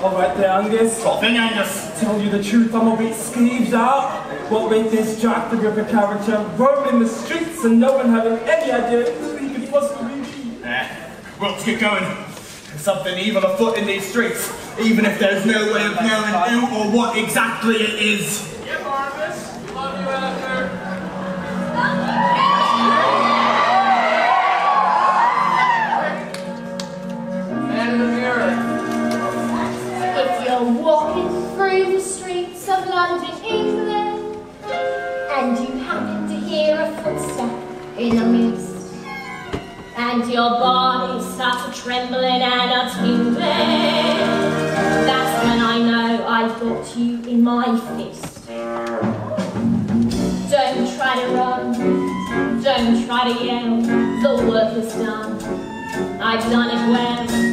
Alright there, Angus. Thing, Angus? Tell you the truth, I'm a bit skeeved out. What with this Jack the Ripper character roaming the streets and no one having any idea who he could possibly be. Eh, well, let's get going. There's something evil afoot in these streets, even if there's no way of knowing who or what exactly it is. In the mist, and your body starts trembling and a tingling, that's when I know I've got you in my fist. Don't try to run, don't try to yell, the work is done. I've done it well.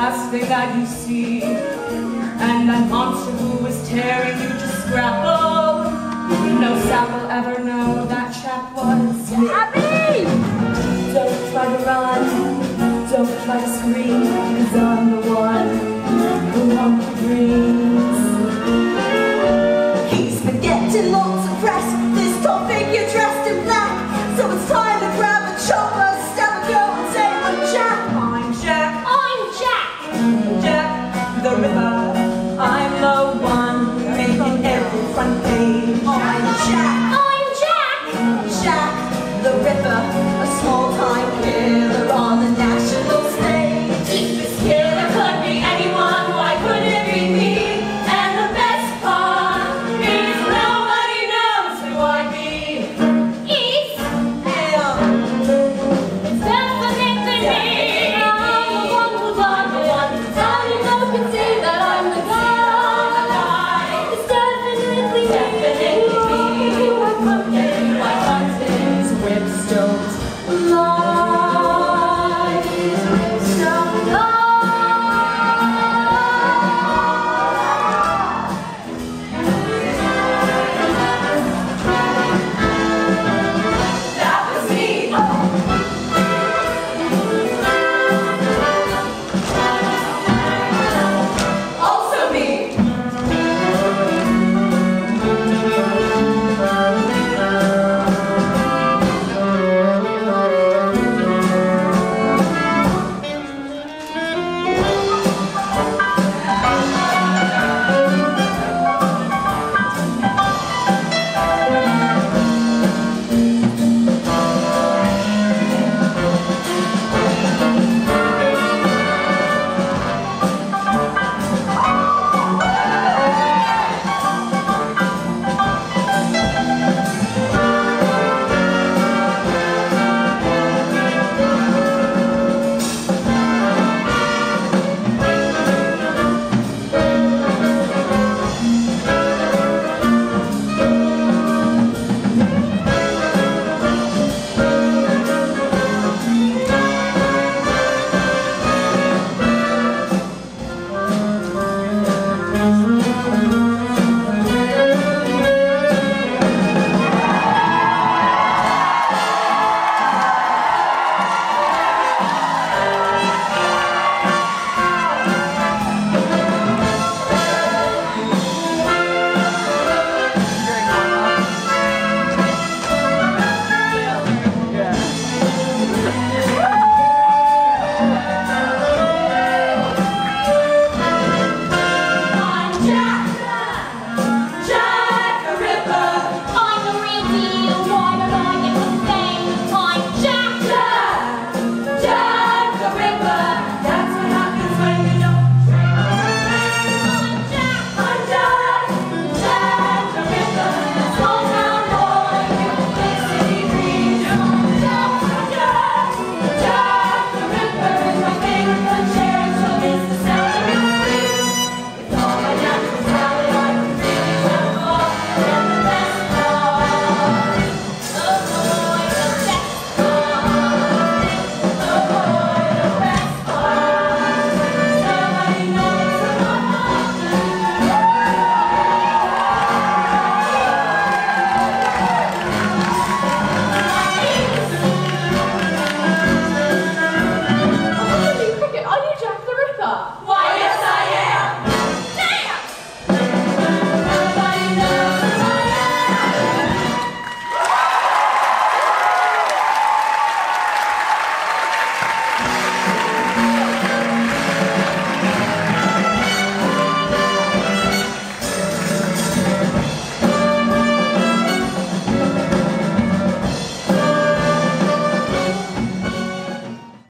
last thing that you see. And that monster who was tearing you to scrapple. No sap will ever know that chap was happy. Don't try to run, don't try to scream.